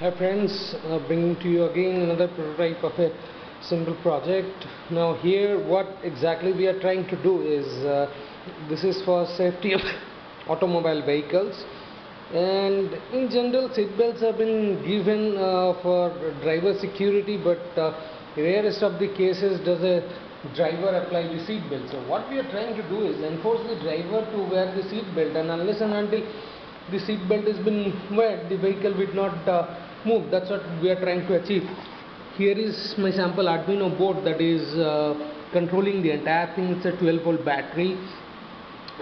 Hi friends, uh, bringing to you again another prototype of a simple project. Now here what exactly we are trying to do is, uh, this is for safety of automobile vehicles and in general seat belts have been given uh, for driver security but uh, rarest of the cases does a driver apply the seat belt. So what we are trying to do is enforce the driver to wear the seat belt and unless and until the seat belt has been wet the vehicle will not uh, move. That's what we are trying to achieve. Here is my sample Arduino board that is uh, controlling the entire thing. It's a 12 volt battery.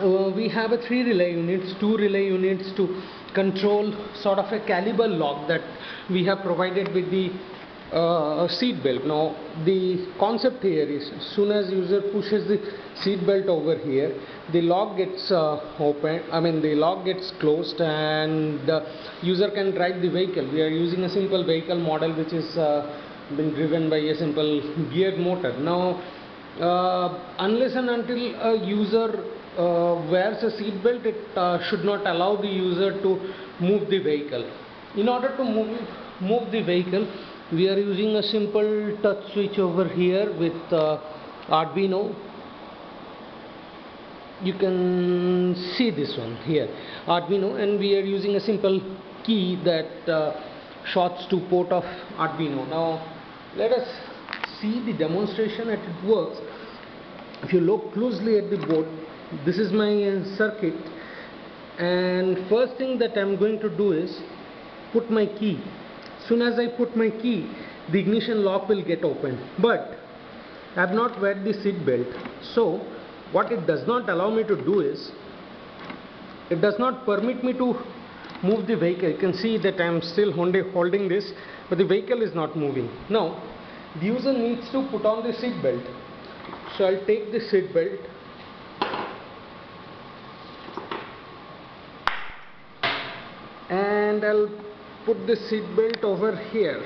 Uh, we have a three relay units two relay units to control sort of a caliber lock that we have provided with the uh, seat belt. Now the concept here is as soon as user pushes the seat belt over here the lock gets uh, open I mean the lock gets closed and the user can drive the vehicle. We are using a simple vehicle model which is uh, been driven by a simple geared motor. Now uh, unless and until a user uh, wears a seat belt it uh, should not allow the user to move the vehicle. In order to move move the vehicle we are using a simple touch switch over here with uh, Arduino. You can see this one here Arduino and we are using a simple key that uh, shorts to port of Arduino. Now let us see the demonstration that it works if you look closely at the board this is my uh, circuit. And first thing that I'm going to do is put my key soon as I put my key the ignition lock will get open. But I have not wear the seat belt. So what it does not allow me to do is it does not permit me to move the vehicle. You can see that I am still holding this but the vehicle is not moving. Now the user needs to put on the seat belt. So I'll take the seat belt. And I'll put the seat belt over here.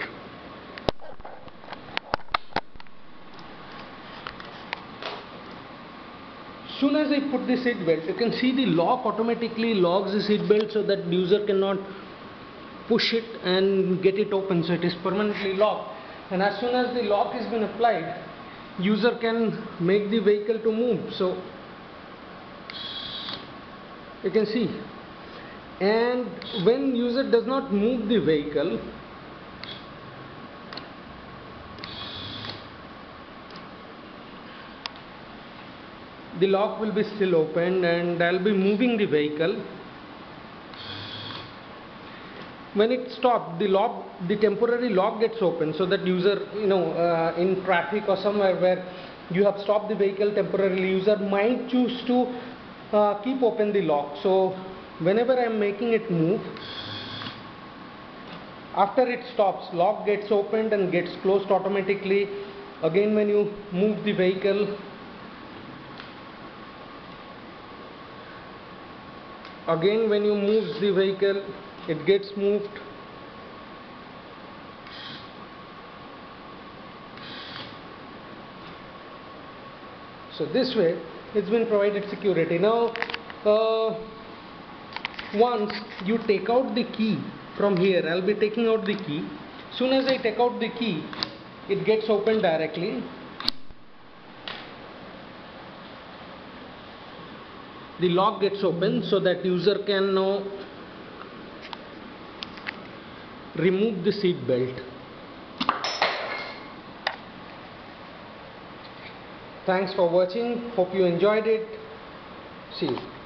Soon as I put the seat belt you can see the lock automatically locks the seat belt so that user cannot push it and get it open so it is permanently locked. And as soon as the lock has been applied user can make the vehicle to move. So you can see and when user does not move the vehicle the lock will be still open and I'll be moving the vehicle. When it stops the lock the temporary lock gets open so that user you know uh, in traffic or somewhere where you have stopped the vehicle temporarily user might choose to uh, keep open the lock. So whenever I am making it move after it stops lock gets opened and gets closed automatically. Again when you move the vehicle again when you move the vehicle it gets moved. So this way it's been provided security. Now uh, once you take out the key from here I'll be taking out the key. Soon as I take out the key it gets opened directly. The lock gets open so that user can now remove the seat belt. Thanks for watching. Hope you enjoyed it. See you